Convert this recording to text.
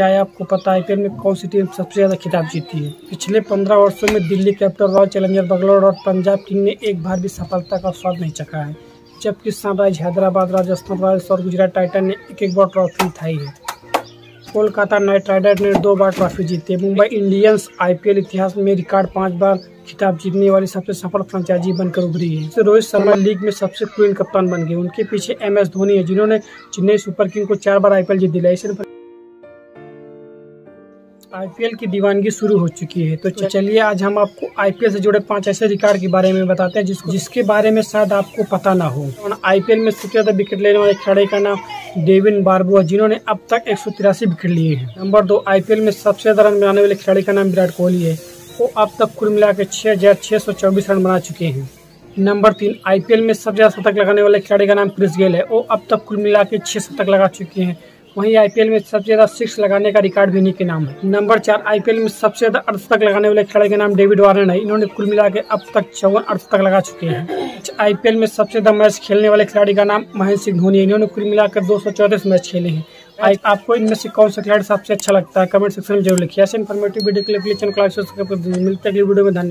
क्या है आपको पता? है में कौन सी टीम सबसे ज़्यादा खिताब जीती है? पिछले पंद्रह वर्षों में Delhi Capital Royal Challenger Bangalore और पंजाब किंग ने एक बार भी सफलता का स्वाद नहीं चखा है। जबकि सनराइज हैदराबाद राजस्थान रॉयल्स और गुजरात टाइटन ने एक एक बार ट्रॉफी उठाई है। कोलकाता नाइट राइडर ने दो बार ट्रॉफी जीती है। मुंबई इंडियंस आईपीएल इतिहास में रिकॉर्ड पाँच बार खिताब जीतने वाली सबसे सफल फ्रेंचाइजी बनकर उभरी है। रोहित शर्मा लीग में सबसे क्वीन कप्तान बन गए। उनके पीछे एम एस धोनी है, जिन्होंने चेन्नई सुपर किंग को चार बार आईपीएल जीत दिलाई आईपीएल की दीवानगी शुरू हो चुकी है। तो चलिए आज हम आपको आईपीएल से जुड़े पाँच ऐसे रिकॉर्ड के बारे में बताते हैं जिस जिसके बारे में शायद आपको पता ना हो। आईपीएल में सबसे ज़्यादा विकेट लेने वाले खिलाड़ी का नाम डेविन बारबुआ जिन्होंने अब तक एक सौ तिरासी विकेट लिए हैं। नंबर दो आईपीएल में सबसे ज़्यादा रन बनाने वाले खिलाड़ी का नाम विराट कोहली है। वो अब तक कुल मिला के चौबीस रन बना चुके हैं। नंबर तीन आईपीएल में सबसे ज़्यादा शतक लगाने वाले खिलाड़ी का नाम क्रिस गेल है। वो अब तक कुल मिला के छह शतक लगा चुके हैं। वहीं आईपीएल में सबसे ज़्यादा सिक्स लगाने का रिकॉर्ड भी इन्हीं के नाम है। नंबर चार आईपीएल में सबसे ज़्यादा अर्धशतक लगाने वाले खिलाड़ी का नाम डेविड वार्नर है। इन्होंने कुल मिला के अब तक चौवन अर्धशतक लगा चुके हैं। आईपीएल में सबसे ज़्यादा मैच खेलने वाले खिलाड़ी का नाम महेंद्र सिंह धोनी है। इन्होंने कुल मिलाकर दो मैच खेले हैं। आपको इनमें से कौन सा खिलाड़ी सबसे अच्छा लगता है? कमेंट सेक्शन में ज़रूर लिखिए। ऐसे इन्फॉर्मेटिव वीडियो के लिए चैनल मिलते हैं वीडियो में। धन्यवाद।